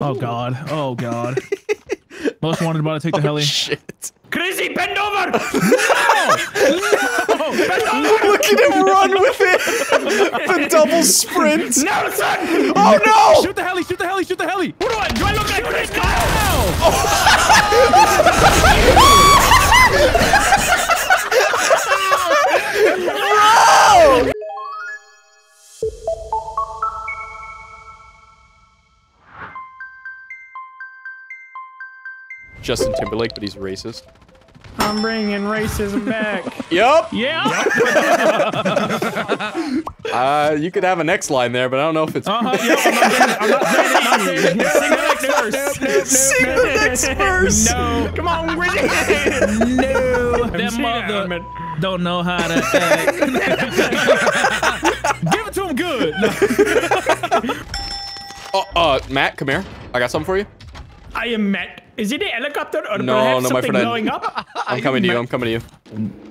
Oh god. Oh god. Most wanted about to take the Oh, heli. shit. Crazy, bend over! No! No! Look at him run with it. The double sprint. no, son! Oh no! Shoot the heli! Shoot the heli! Shoot the heli! What do I, do I look like Chris Kyle? Justin Timberlake, but he's racist. I'm bringing racism back. Yup. Yeah. Uh, you could have a next line there, but I don't know if it's. Uh huh. Yep. I'm not saying it. I'm not saying it. I'm not saying it. Sing the next verse. No. Come on, Grizzy! No. That mother element. don't know how to act. Give it to him good. No. Oh, uh, Matt, come here. I got something for you. I am Matt. Is it a helicopter or No, perhaps no, something friend. blowing up? I'm coming to you. I'm coming to you.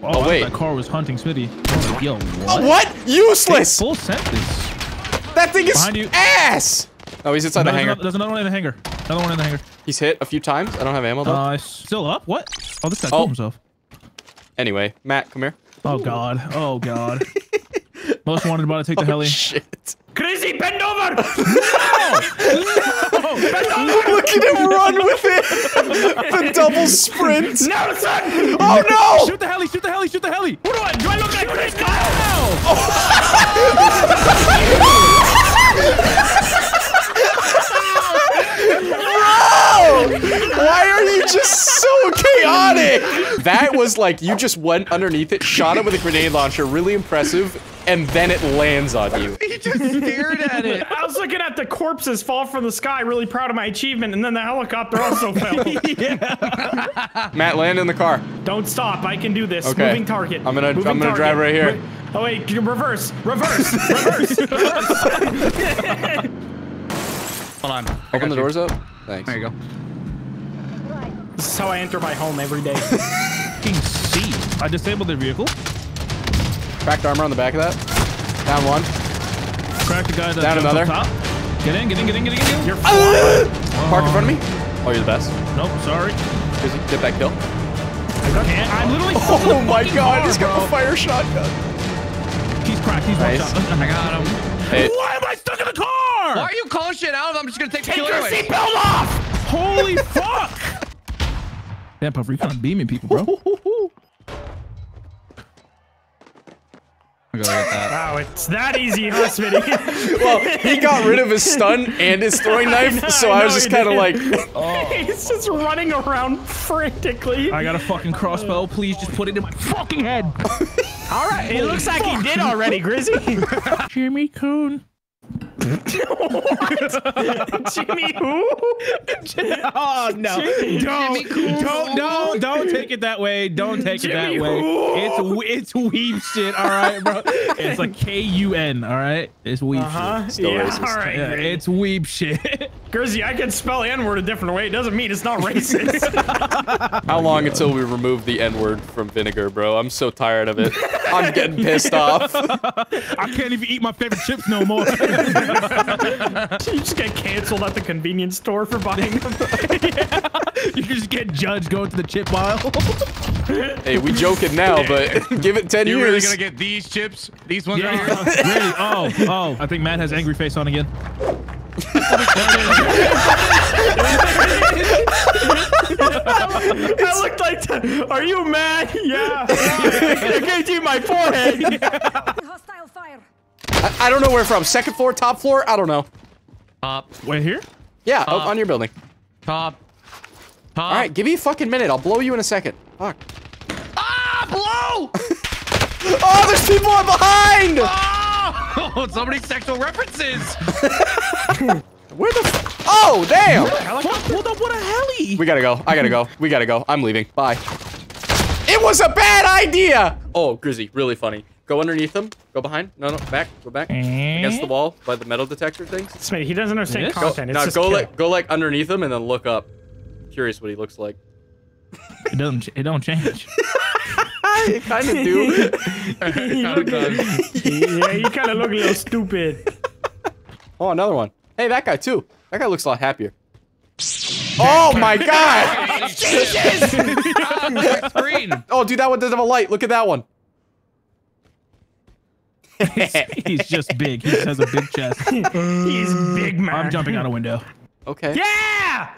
Oh, wait. That car was hunting Smitty. Yo, what? Oh, what? Useless. Full sentence. That thing is Behind you. ass. Oh, he's inside the there's, hangar. another, there's another one in the hangar. Another one in the hangar. He's hit a few times. I don't have ammo though. Uh, still up? What? Oh, this guy Oh. killed himself. anyway, Matt, come here. Oh god. Oh god. Most wanted about to take the Oh, heli. shit. Crazy, bend over! Look at him run with it. The double sprint. no, son! Oh no! Shoot the heli! Shoot the heli! Shoot the heli! What do I, do I look like Chris Kyle? Why are you just so chaotic? That was like you just went underneath it, shot it with a grenade launcher, really impressive, and then it lands on you. He just stared at it. I was looking at the corpses fall from the sky, really proud of my achievement, and then the helicopter also fell. yeah. Matt, land in the car. Don't stop. I can do this. Okay. Moving target. I'm gonna- Moving I'm gonna target. drive right here. Oh wait, reverse, reverse, reverse, reverse. Hold on. Open the you. doors up. Thanks. There you go. This is how I enter my home every day. Fucking C. I disabled their vehicle. Cracked armor on the back of that. Down one. Cracked the guy that Down jumped another. Up top. Get in, get in, get in, get in, get in. You're ah! flying. Park in front of me. Oh, you're the best. Nope, sorry. Does he get that kill? I can't. I'm literally Oh the my god, car, he's got bro. the fire shotgun. He's cracked. He's Nice. one shot. I got him. Hey, Why am I stuck in the car? Why are you calling shit out? I'm just gonna take the Take kill your anyway. seatbelt off. Holy fuck! Damn, Puffer, you kind of beaming people, bro. I'll go with that. Wow, it's that easy, huh, Smitty? well, he got rid of his stun and his throwing knife, know, so I I was just kind of did. like, oh. He's just running around frantically. I got a fucking crossbow. Please just put it in my fucking head. All right, it looks like he did already, Grizzy. Jimmy Coon. Jimmy who? Oh no! Don't, don't, don't, don't take it that way. Don't take it that Jimmy way. who? It's we- it's weeb shit. All right, bro. It's like K U N. All right, it's weeb Huh? Still yeah, racist. all right. shit. Yeah, it's weeb shit. Grizzy, I can spell N-word a different way. It doesn't mean it's not racist. how long until we remove the N word from vinegar, bro? I'm so tired of it. I'm getting pissed off. I can't even eat my favorite chips no more. you just get canceled at the convenience store for buying them. you just get judged going to the chip aisle. Hey, we joking now, but give it 10 You years. really gonna get these chips? These ones right here? really? Oh, oh. I think Matt has angry face on again. I looked like. Are you mad? Yeah. I gave you my forehead. Hostile fire. I, I don't know where from. Second floor, top floor? I don't know. Top, Wait here? Yeah, oh, on your building. top, top. All right, give me a fucking minute. I'll blow you in a second. Fuck. Ah, blow! Oh, there's people on behind! Oh, so many sexual references. Where the f- Oh, damn! Fuck, hold up, what a heli! We gotta go. I gotta go. We gotta go. I'm leaving. Bye. It was a bad idea! Oh, Grizzy, really funny. Go underneath them. Go behind. No, no, back. Go back. Against the eh? wall by the metal detector things. Smitty, he doesn't understand Yes? Go, content. now go kill. like go like underneath him and then look up. Curious what he looks like. It doesn't, it don't change. I kind of do. Kinda does. yeah, you kind of look a little stupid. oh, another one. Hey, that guy too. That guy looks a lot happier. Oh my god! Jesus! my screen. Oh, dude, that one doesn't have a light. Look at that one. He's just big. He just has a big chest. He's big man. I'm jumping out a window. Okay. Yeah.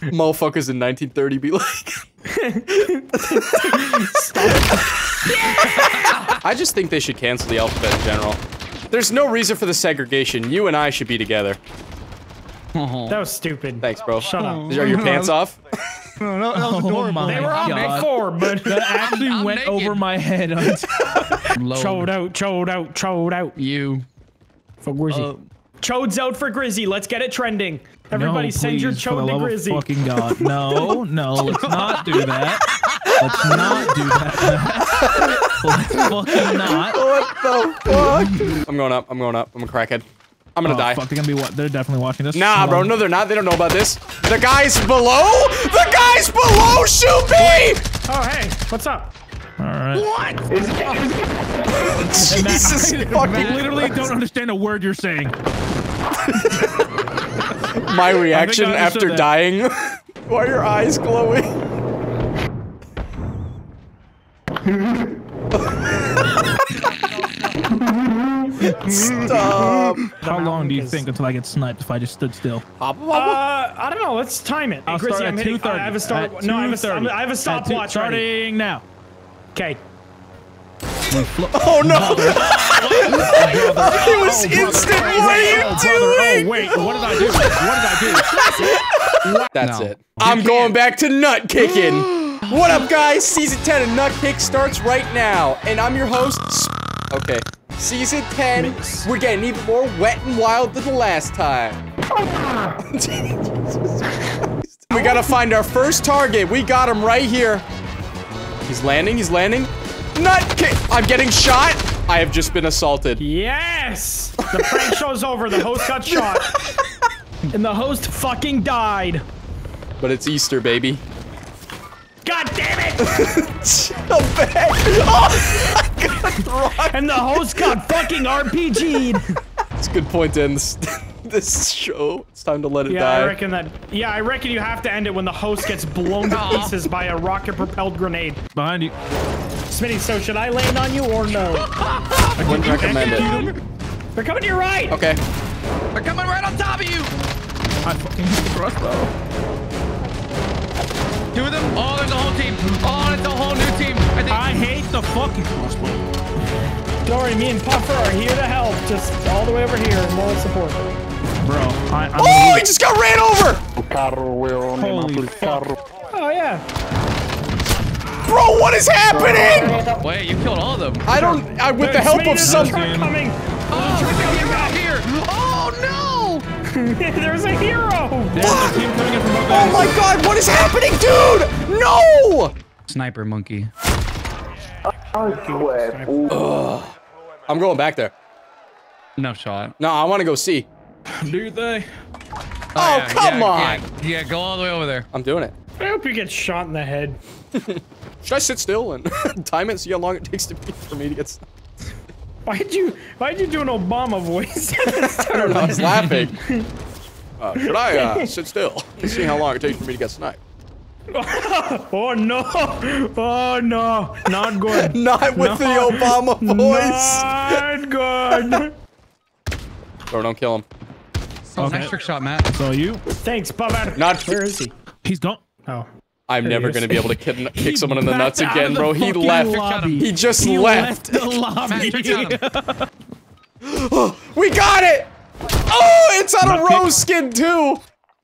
Motherfuckers in 1930 be like. yeah! I just think they should cancel the alphabet in general. There's no reason for the segregation. You and I should be together. That was stupid. Thanks, bro. Shut up. Are your pants off? No, that, that was Oh adorable. my They were on God. before, but That actually I'm went naked. over my head. Load. chode out, chode out, chode out You. for Grizzy. Uh, Chode's out for Grizzy. Let's get it trending. Everybody no, send your please, for the chode to love Grizzy. fucking God. No, no, let's not do that. Let's not do that. let's fucking not. What the fuck? I'm going up. I'm going up. I'm a crackhead. I'm gonna Oh, die. fuck, they're gonna be what? They're definitely watching this. Nah, Hold bro. on. No, they're not. They don't know about this. The guys below? The guys below shoot me! Oh, hey, what's up? All right. Jesus I fucking. literally don't understand a word you're saying. My reaction after that. dying. Why are your eyes glowing? Stop. How long do you think until I get sniped if I just stood still? Uh, I don't know. Let's time it. Hey, I'll Grizzy, start I'm at hitting. 2:30. I have a start. No, I have a, st- 2:30. I have a stopwatch. Starting now. Okay. Oh no! it was oh, instant. What are you doing? Oh, oh, wait, what did I do? What did I do? That's No. it. I'm going back to nut kicking. what up, guys? Season 10 of Nut Kick starts right now, and I'm your host. Okay. Season 10, we're getting even more wet and wild than the last time. we gotta find our first target. We got him right here. He's landing, he's landing. Nut kick! I'm getting shot. I have just been assaulted. Yes. The prank show's over. The host got shot. And the host fucking died. But it's Easter, baby. God damn it! Oh, I got thrown. And the host got fucking RPG'd. It's a good point to end this, this show. It's time to let it Yeah, die. I reckon that. Yeah, I reckon you have to end it when the host gets blown to pieces by a rocket-propelled grenade. Behind you. Smitty, so should I land on you or no? I wouldn't recommend it. They're coming to your right. Okay. They're coming right on top of you. I fucking hit the crossbow. Two of them. Oh, there's a whole team. Oh, it's a whole new team. I think. I hate the fucking crossbow. Don't worry, me and Puffer are here to help. Just all the way over here, moral support. Bro, I, I'm Oh, he just got ran over! Holy fuck. Oh yeah. Bro, what is happening? Wait, you killed all of them. I don't. I, with the help of there's some. a truck coming. Oh, you're out here. Oh there's a hero. There's a team coming in from both Oh my god, what is happening, dude? No! no! Sniper monkey. I'm going back there. No shot. No, I want to go see. Do your thing. Oh, come yeah, on. Yeah, yeah, go all the way over there. I'm doing it. I hope you get shot in the head. Should I sit still and time it, see how long it takes to be, for me to get. s- Why'd you Why'd you do an Obama voice? I don't know, I was laughing. Uh, should I uh, sit still and see how long it takes for me to get sniped? oh no! Oh no! Not good. Not with the Obama voice. Not good. Bro, don't kill him. Oh, Okay. nice trick shot, Matt. So you, Thanks, Bubba. Not- Where is he? he's gone. Oh. I'm There never gonna be able to kick, kick someone in the nuts again, the bro. He left. lobby. He just He left. left the lobby. Matt, trick. We got it! Oh, it's on a Not kick. rose skin too.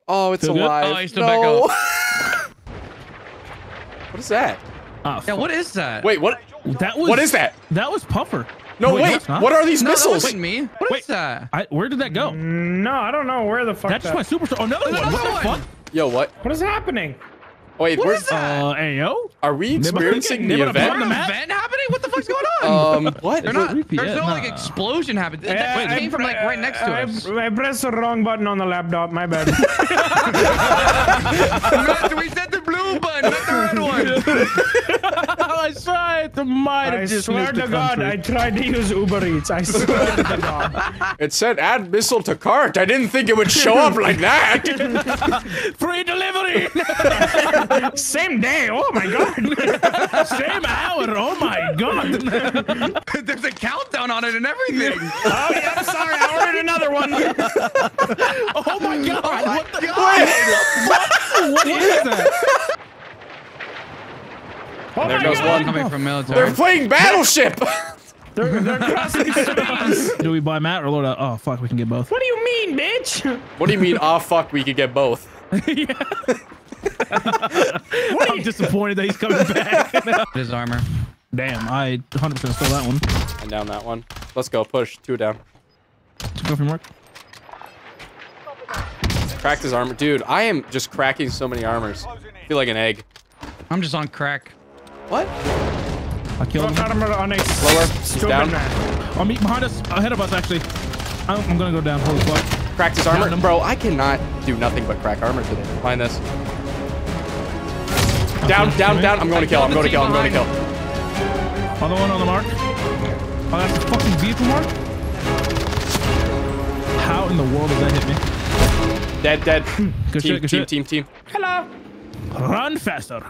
Oh, it's Feel good? alive. Oh, he's still no. back what is that? Ah, Yeah, what is that? Wait, what? That was. What is that? That was Puffer. No, Wait, wait. What are these no, missiles? wasn't me. What is Wait. that? I, where did that go? No, I don't know where the fuck That just that- went super strong. Oh, another one. What the one. fuck? Yo, what? What is happening? Wait, What where's is that? Uh, Ayo? Are we experiencing the Nibba- Is event? an map? event happening? What the fuck's going on? Um, what? They're not. repeat There's it? no like Nah. explosion happened. That Uh, came I from like right next to I, us. I pressed the wrong button on the laptop. My bad. We said the blue button, not the red one. I swear it might have I just swear to God, I tried to use Uber Eats. I swear to God. It said add missile to cart. I didn't think it would show up like that. Free delivery! Same day. Oh my God. Same hour! Oh my god! There's a countdown on it and everything. Oh yeah, I'm sorry. I ordered another one. Oh my god! Oh, what the Wait, what is that? Oh There goes God. one. Coming from military. they're playing Battleship. They're, they're crossing cities. Do we buy Matt or load up? Oh fuck, we can get both. What do you mean, bitch? What do you mean? Ah, fuck. We could get both. What I'm disappointed that he's coming back. His armor. Damn, I 100% stole that one. And down that one. Let's go. Push. Two down. Go for Mark. Cracked his armor. Dude, I am just cracking so many armors. I feel like an egg. I'm just on crack. What? I killed Got him. him on a Lower. He's stupid down. Oh, meet behind us, ahead of us actually. I'm, I'm gonna go down. Holy fuck. Cracked his armor. Bro, I cannot do nothing but crack armor today. Find this. Down, down, down. I'm going to kill. I'm going to kill. I'm going to kill. Other one on the mark. Oh, that's the fucking vehicle mark? How in the world does that hit me? Dead, dead. Hmm. Good team, shit, good team, shit. team, team. Hello. Run faster.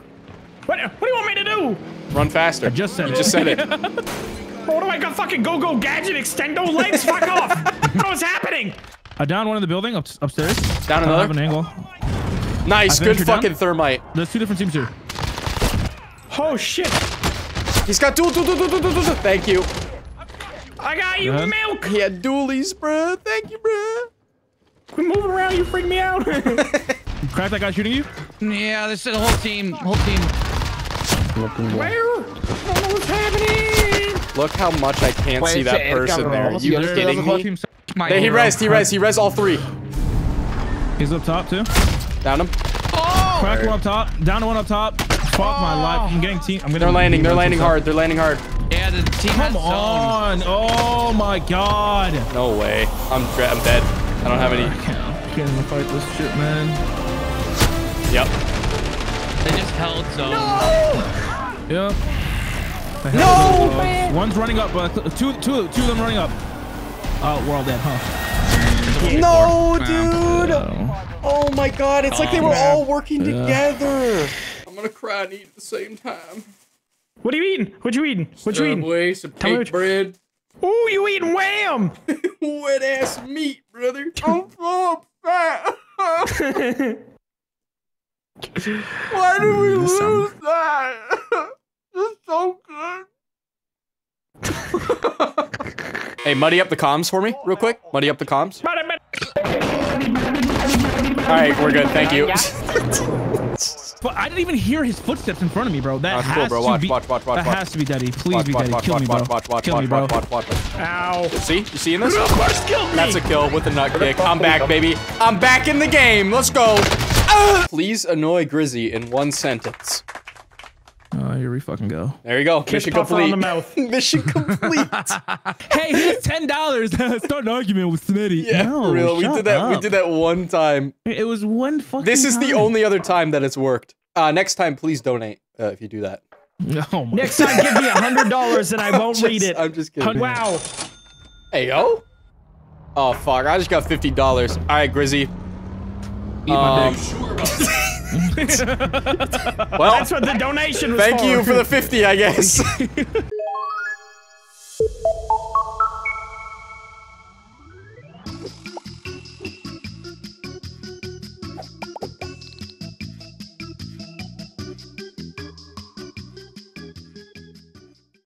What, what do you want me to do? Run faster. I just said You it. just said it. What do I got? Fucking go go gadget extendo legs? Fuck off! What's happening? I downed one in the building up, upstairs. Down I have an angle. Nice. Good finished her down? fucking thermite. There's two different teams here. Oh shit! He's got dual, dual, dual, dual, dual, dual, dual. Thank you. I got you, Go milk. He had dualies, bruh. Thank you, bruh. Quit moving around. You freak me out. Crack that guy shooting you? Yeah, this is the whole team. Whole team. Where? I don't know what's happening. Look how much I can't see that person there. You There- kidding there's a whole me? team- Hey, he hero. res, he res, he res all three. He's up top too. Down him. Oh! Crack one up top. Down to one up top. Fuck my life. Oh! I'm getting team. I'm getting They're landing, they're landing hard, they're landing hard. Yeah, the team has Come zone. on. Oh my god. No way. I'm, I'm dead. I don't have any. I can't, can't fight this shit, man. Yep. They just held zone. Yep. They No, those, uh, One's running up. Uh, two, two, two of them running up. Oh, we're all dead, huh? No, dude. Oh. My god, it's like they Oh, were all working together. I'm gonna cry and eat at the same time. What are you eeting? What you eating? What you eating? Subway, some cake what- bread, Ooh, you eating wham! wet ass meat, brother. I'm so upset. Why did we lose that? It's so good. hey, muddy up the comms for me, real quick. Muddy up the comms. All right, we're good. Thank you. But I didn't even hear his footsteps in front of me, bro. That That's has cool, bro. to be. watch, watch, watch, That watch. has to be Daddy. Please Watch, be Daddy. watch, Kill watch, me, bro. watch, watch, watch, Kill me, bro. watch, watch, watch. Ow. See? You seeing this? Of course, killed me. That's a kill with a nut kick. I'm back, baby. I'm back in the game. Let's go. Please annoy Grizzy in one sentence. Oh, here we fucking go. There you go. Kiss Mission Puffer complete. on the mouth. Mission complete. hey, here's ten dollars. Start an argument with Smitty. Yeah, no, for real. We did that. We did that one time. It was one fucking. This is the only other time that it's worked. Uh, next time, please donate uh, if you do that. Oh my. Next time, give me a hundred dollars and I won't read it. I'm just kidding. Wow. Hey yo. Oh fuck! I just got fifty dollars. All right, Grizzy. Eat my Um, dick. well, That's what the donation was thank for. you for the fifty. I guess.